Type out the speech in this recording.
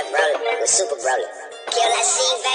Chef Broly with Super Broly. Kill that scene.